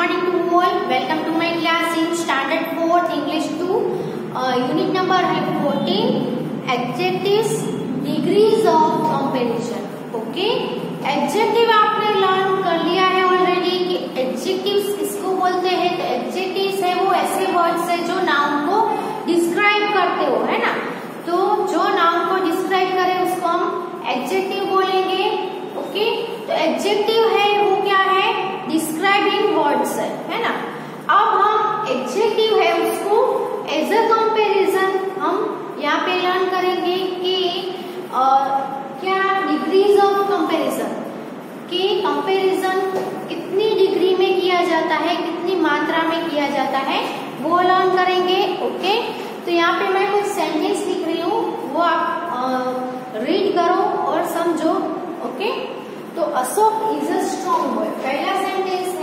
morning to all. Welcome to my class in Standard 4th English 2. Uh, unit number 14. Adjectives, degrees of comparison. Okay? Adjective आपने learn कर लिया है already कि adjectives किसको बोलते हैं तो adjectives है वो ऐसे वर्ड्स है जो नाउन को डिस्क्राइब करते हो है ना तो जो नाउन को डिस्क्राइब करे उसको हम एडजेक्टिव बोलेंगे ओके तो एडजेक्टिव है वो क्या है डिस्क्राइबिंग वर्ड्स है है ना? अब हम एडजेक्टिव है उसको एज अ कंपैरिजन हम यहाँ पे लर्न करेंगे कि क्या डिग्रीज ऑफ़ कंपैरिजन कि कंपैरिजन कितनी डिग्री में किया जाता है, कितनी मात्रा में किया जाता है, वो लर्न करेंगे ओके तो यहाँ पे मैं कुछ सेंटेंस लिख रही हूँ, वो आप रीड करो और समझो ओके तो Ashok is a strong boy पहला सेंटेंस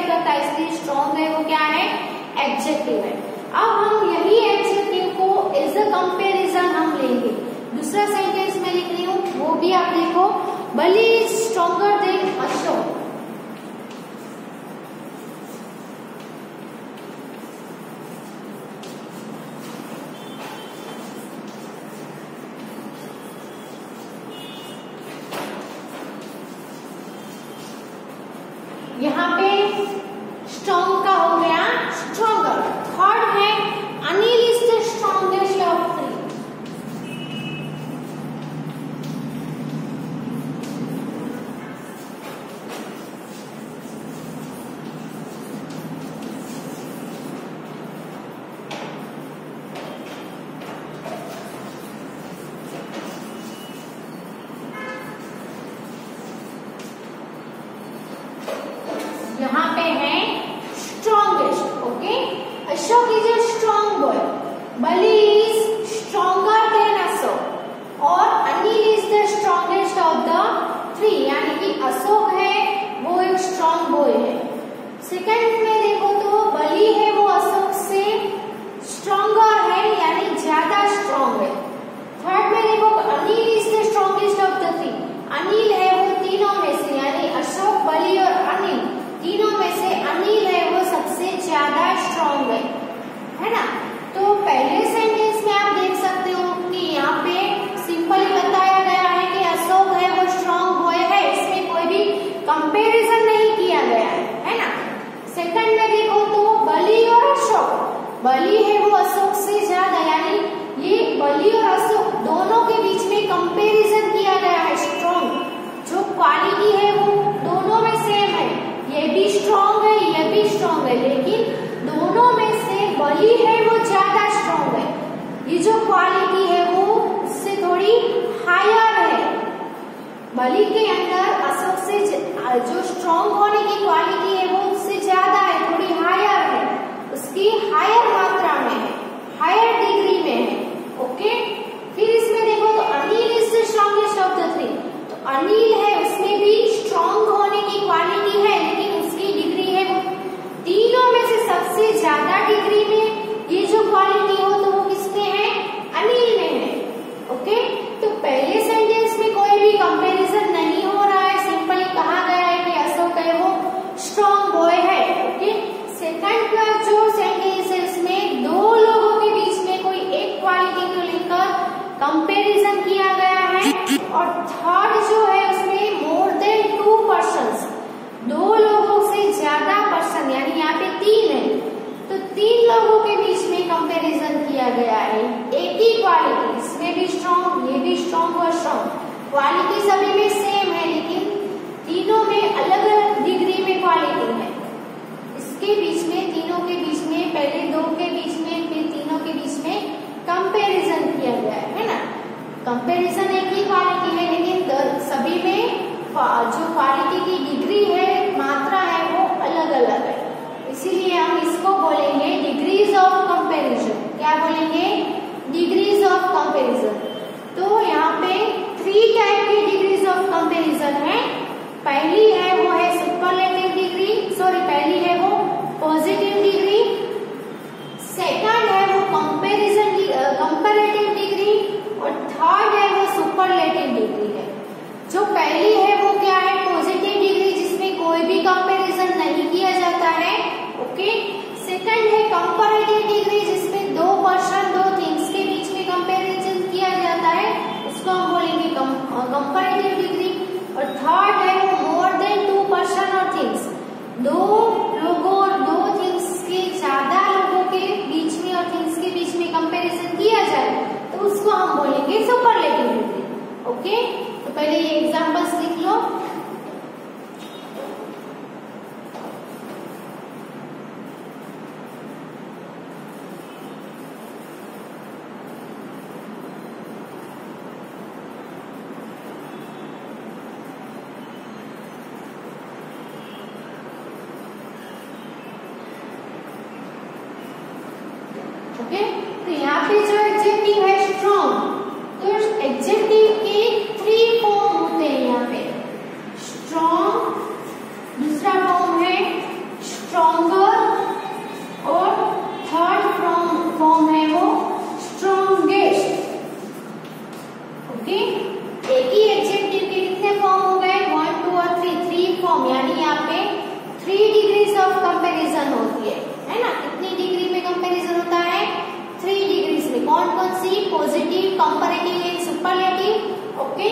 डिस्क्राइब करता है इसलिए स्ट्रॉन्ग है वो क्या है? एडजेक्टिव है। अब हम यही एडजेक्टिव को एज अ कंपेरिजन हम लेंगे। दूसरा सेंटेंस में लिख रही हूँ, वो भी आप देखो। Bali is stronger than Ashok यहाँ पे स्ट्रॉन्ग का हो गया स्ट्रॉन्गर थर्ड है Anil is the strongest of three यहाँ पे है strongest okay Ashok is a strong boy Bali is stronger than Ashok और Anil is the strongest of the three यानी कि अशोक है वो एक स्ट्रॉन्ग बॉय है सेकंड में देखो तो बली है वो अशोक से स्ट्रॉन्गर है यानी ज़्यादा स्ट्रॉन्ग है थर्ड में देखो Anil is the strongest of the three Anil है वो तीनों में से यानी अशोक बली और अनिल तीनों में से अनिल है वो सबसे ज़्यादा स्ट्रॉन्ग है है ना तो पहले सेंटेंस में आप देख सकते हो कि यहाँ पे सिंपल बताया गया है कि अशोक है वो स्ट्रॉन्ग बॉय है इसमें कोई भी कंपैरिजन नहीं किया गया है है ना? सेकंड में देखो तो बली और अशोक। बली है वो अशोक से ज़्यादा, यानी ये बली और अशोक दोनों के बीच में कंपैरिजन किया गया है स्ट्रॉन्ग जो क्वालिटी है वो दोनों में सेम है। ये भी स्ट्रॉन्ग है, ये भी स्ट्रॉन्ग है, लेकिन दोनों में से बलि है वो ज़्यादा स्ट्रॉन्ग है। ये जो क्वालिटी है वो उससे थोड़ी हायर है। बलि के अंदर अशोक से जो स्ट्रॉन्ग होने की क्वालिटी है वो उससे ज़्यादा है थोड़ी हायर है उसकी हायर मात्रा में है हायर डिग्री में है ओके फिर इसमें देखो तो अनिल इससे स्ट्रॉन्गेस्ट ऑफ़ द थ्री तो अनिल है उसमें ओके? तो पहले ये एग्जाम्पल्स लिख कौन कौन सी positive comparative and superlative okay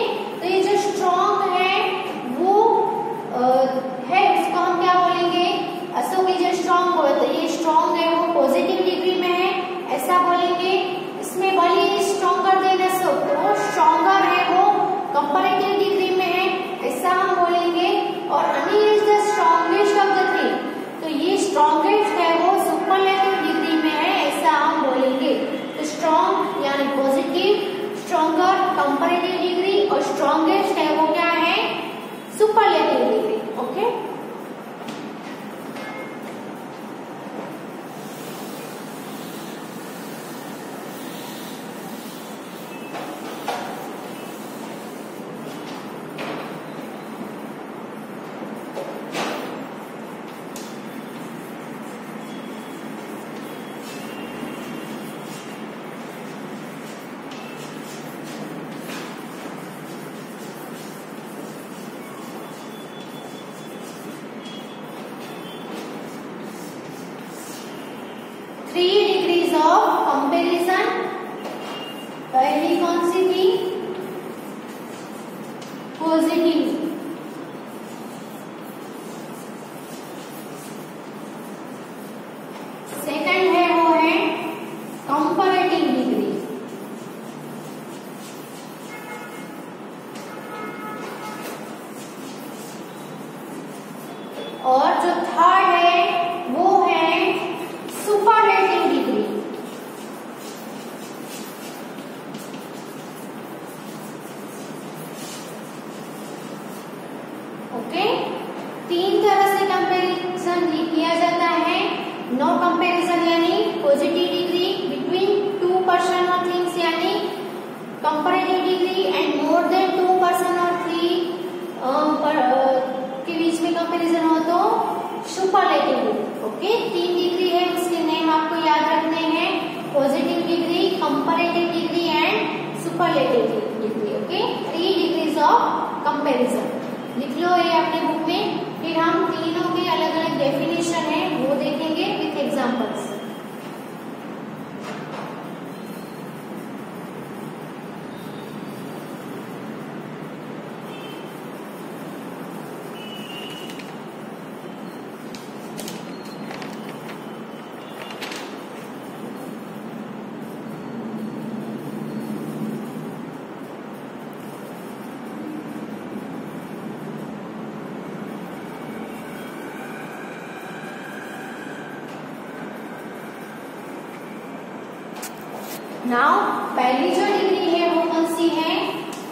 now पहली जो डिग्री है वो कौन सी है?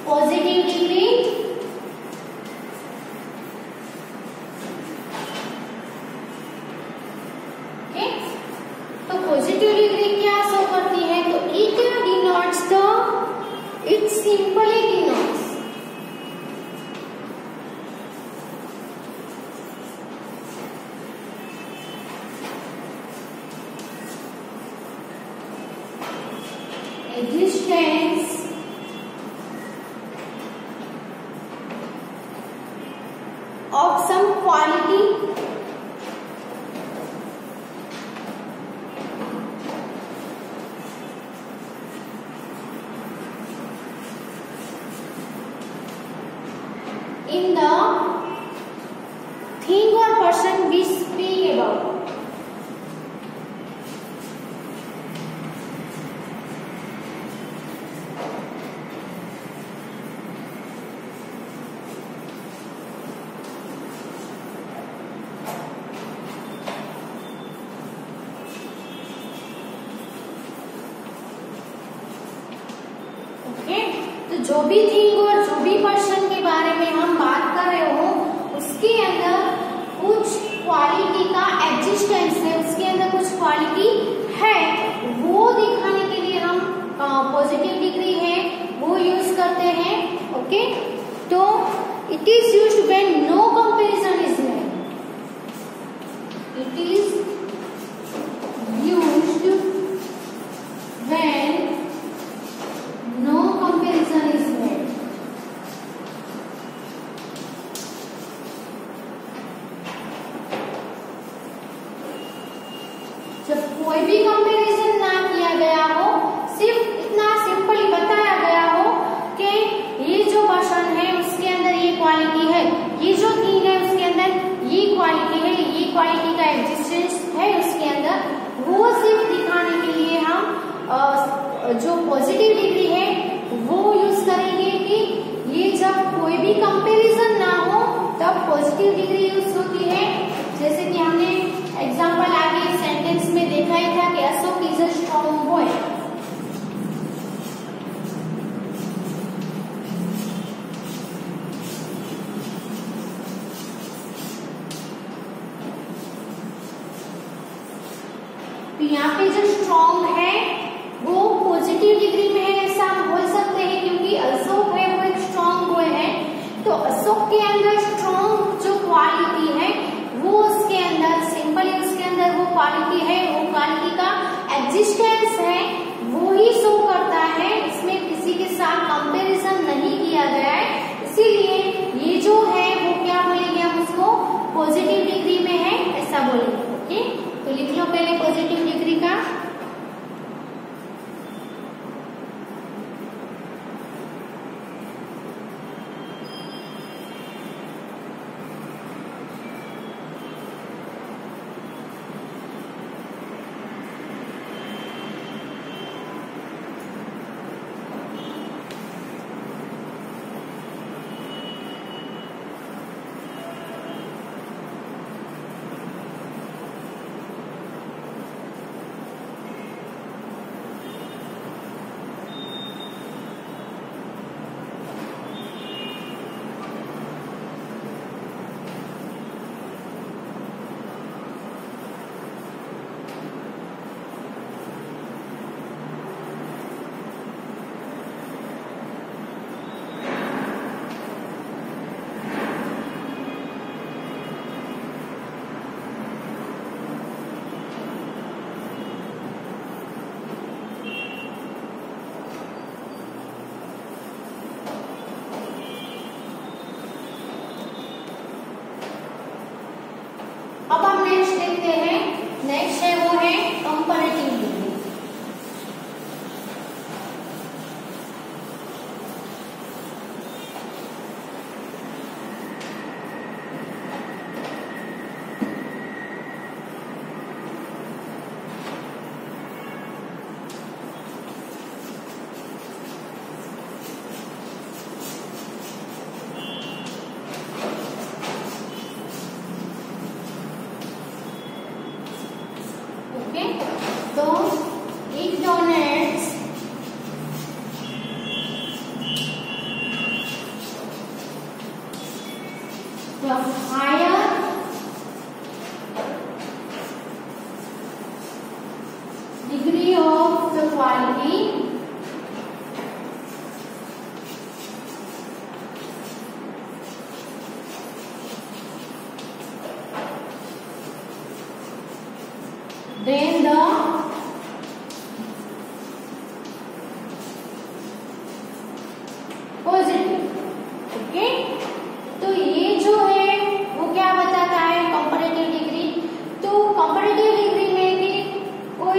पॉजिटिव डिग्री existence भी थिंग और जो भी पर्सन के बारे में हम बात कर रहे हो, उसके अंदर कुछ क्वालिटी का एग्जिस्टेंस है, उसके अंदर कुछ क्वालिटी है। वो दिखाने के लिए हम पॉजिटिव डिग्री है, वो यूज़ करते हैं ओके तो it is use when no comparison is made it is used when no comparison is made. जब कोई भी कंपैरिजन ना किया गया हो सिर्फ़ इतना सिंपली बताया गया हो कि ये जो पर्सन है उसके अंदर ये क्वालिटी है ये जो थिंग है उसके अंदर ये क्वालिटी है ये क्वालिटी का एग्जिस्टेंस है उसके अंदर वो सिर्फ़ दिखाने के लिए हम अ, जो पॉजिटिव डिग्री है, वो यूज़ करेंगे कि ये जब कोई भी कंपैरिजन ना हो, तब पॉजिटिव डिग्री यूज़ होती है। जैसे कि हमने एग्जांपल आगे सेंटेंस में देखा ही था कि Ashok is a strong boy इसीलिए ये जो है, वो क्या बोलेंगे हम उसको? पॉजिटिव डिग्री में है, ऐसा बोलेंगे ओके तो लिख लो पहले पॉजिटिव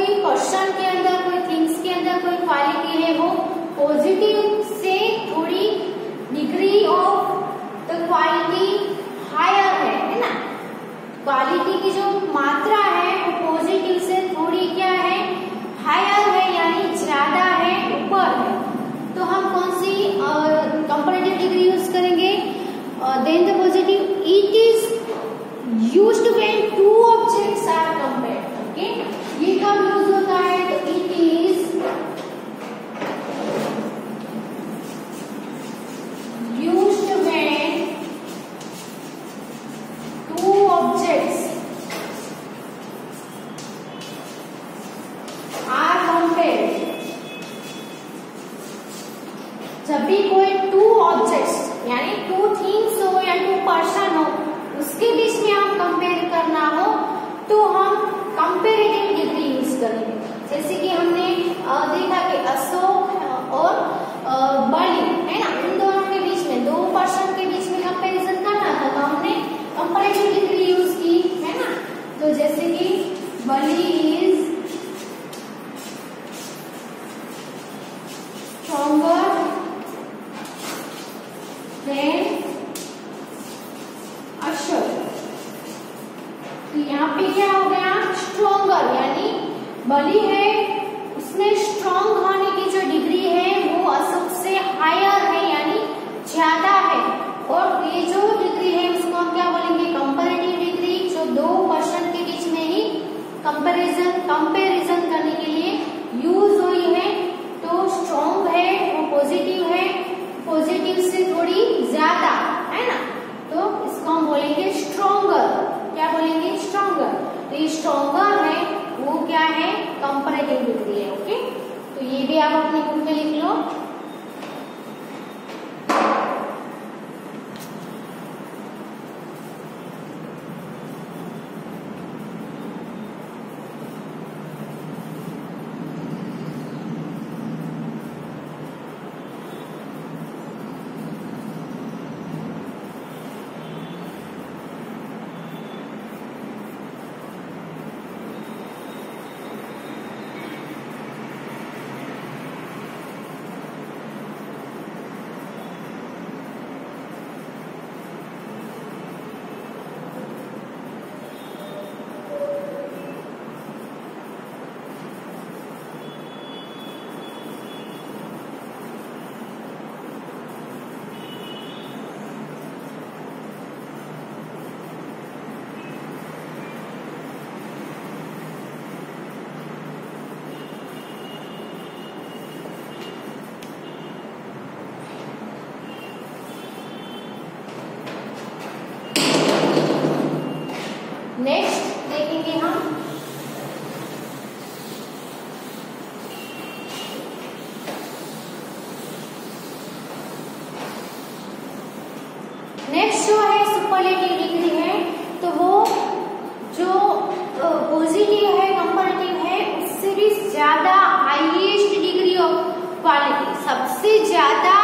कोई क्वेश्चन के अंदर, कोई थिंग्स के अंदर, कोई क्वालिटी है, वो पॉजिटिव से थोड़ी degree of the quality higher है है ना? क्वालिटी की जो मात्रा है, वो पॉजिटिव से थोड़ी क्या है? हायर है, यानी ज़्यादा है, ऊपर है। तो हम कौन सी कंपेरेटिव डिग्री यूज़ करेंगे? Then the positive it is used when two सबसे ज़्यादा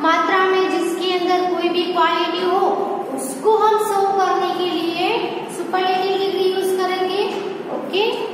मात्रा में जिसके अंदर कोई भी क्वालिटी हो, उसको हम सर्व करने के लिए सुपर लेवल डिग्री यूज़ करेंगे ओके okay?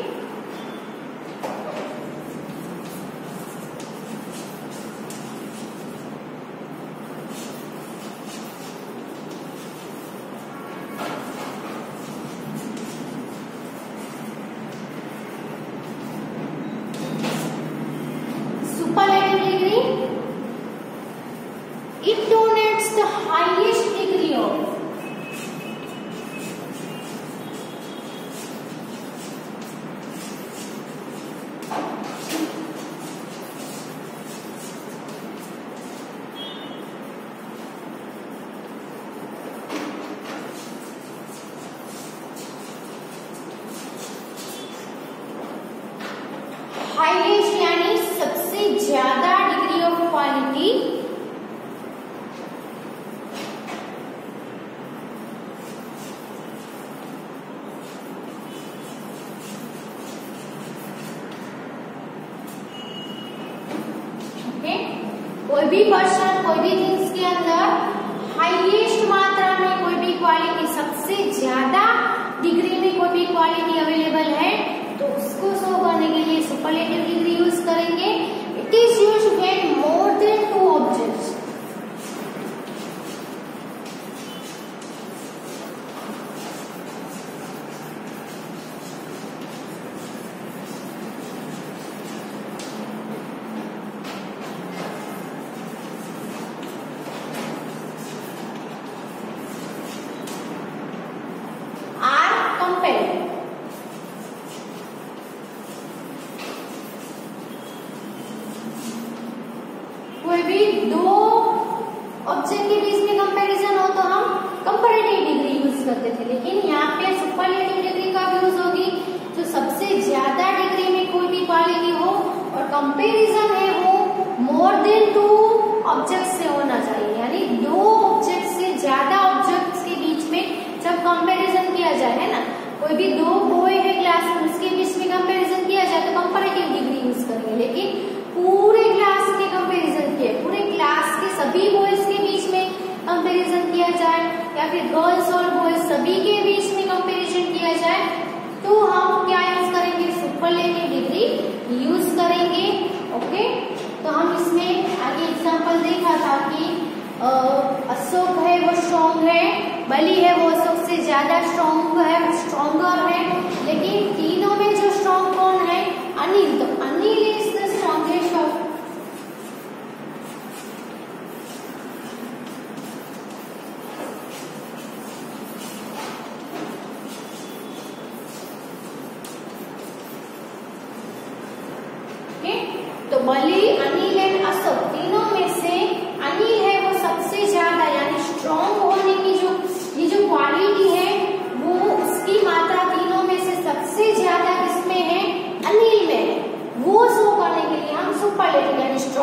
हाईएस्ट यानी सबसे ज़्यादा ओके? तो हम इसमें आगे एग्जांपल देखा था कि अशोक है, वो स्ट्रॉन्ग है, बलि है, वो अशोक से ज़्यादा स्ट्रॉन्ग है स्ट्रॉन्गर है, लेकिन तीनों में जो स्ट्रॉन्ग कौन है? अनिल। तो अनिल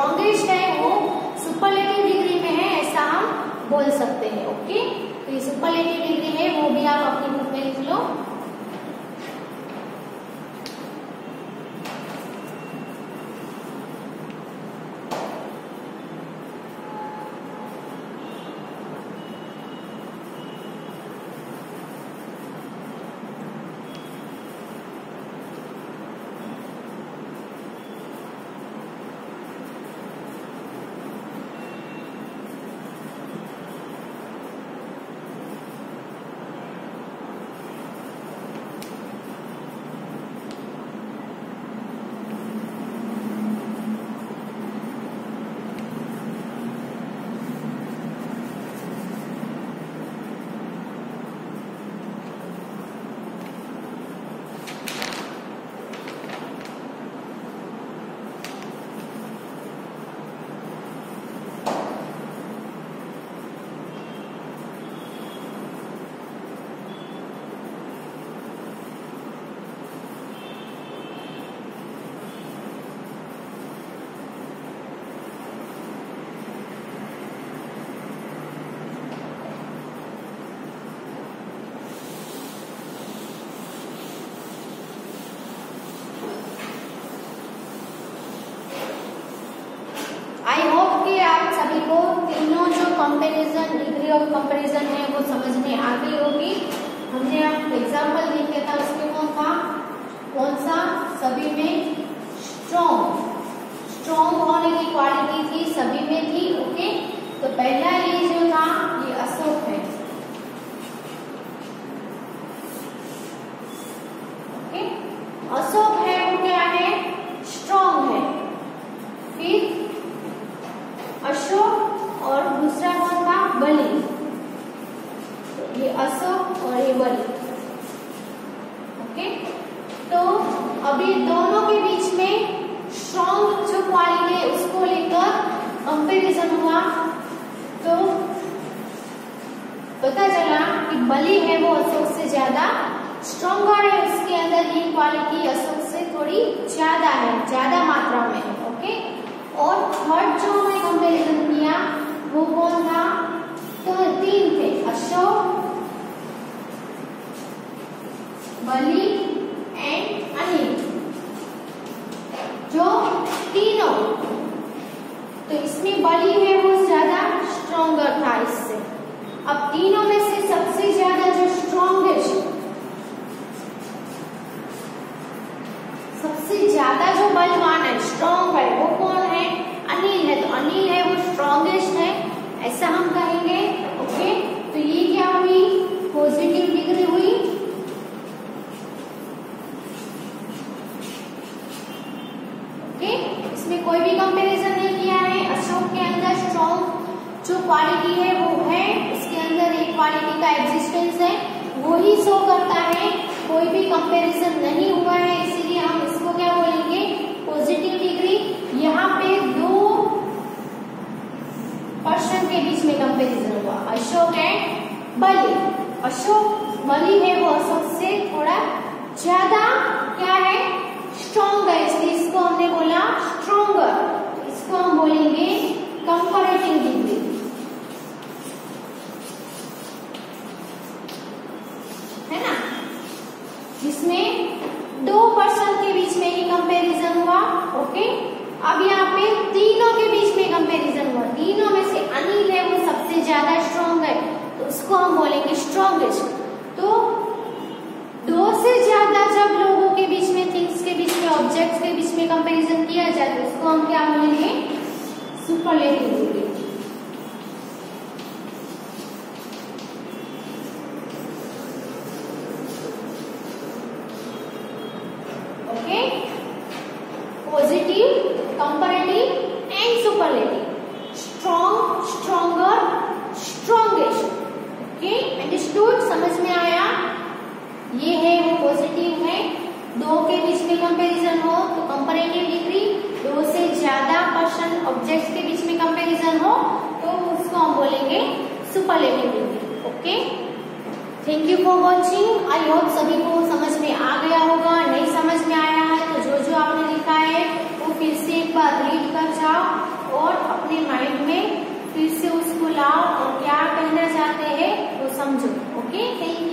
स्ट्रॉन्गेस्ट है वो सुपरलेटिव डिग्री में है, ऐसा हम बोल सकते हैं ओके तो ये सुपरलेटिव डिग्री है, वो भी आप अपनी बुक में लिख लो। of company Bali and Anil. जो तीनों। तो इसमें बलि है वो ज़्यादा स्ट्रोंगर था इससे। अब तीनों में क्वालिटी का एग्जिस्टेंस है वो ही शो करता है, कोई भी कंपैरिजन नहीं हुआ है, इसीलिए हम इसको क्या बोलेंगे? पॉजिटिव डिग्री यहाँ पे दो पर्सन के बीच में कंपैरिजन हुआ। अशोक एंड बलि। अशोक, बलि है वो अशोक से थोड़ा ज़्यादा क्या है? स्ट्रॉन्ग है, इसलिए इसको हमने बोला स्ट्रॉन्गर इसको हम बोलेंगे कंपेरेटिव डिग्री उसको हम बोलेंगे स्ट्रॉन्गेस्ट तो दो से ज़्यादा जब लोगों के बीच में थिंग्स के बीच में ऑब्जेक्ट्स के बीच में कंपैरिजन किया जाए तो उसको हम क्या बोलेंगे? Superlative degree okay positive comparative and superlative strong stronger strongest okay? Understood समझ में आया? ये है वो पॉजिटिव है। दो के बीच में कंपैरिजन हो तो कंपैरेटिव डिग्री दो से ज़्यादा पर्सन ऑब्जेक्ट्स के बीच में कंपैरिजन हो तो उसको हम बोलेंगे superlative degree okay? Thank you for watching I hope सभी को समझ में आ गया होगा, नहीं समझ में आया है तो जो जो आपने लिखा है, वो फिर से एक बार रीड कर जाओ और अपने माइंड में फिर से उसको लाओ। और क्या कहना चाहते हैं? સમજો ઓકે કઈ